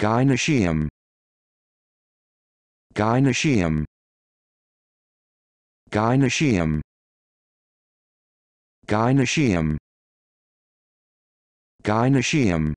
Gynoecium Gynoecium Gynoecium Gynoecium Gynoecium